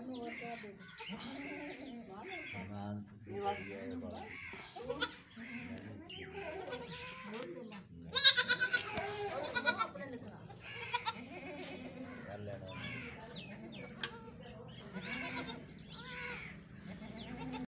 Ano, what happened? Ano, what happened?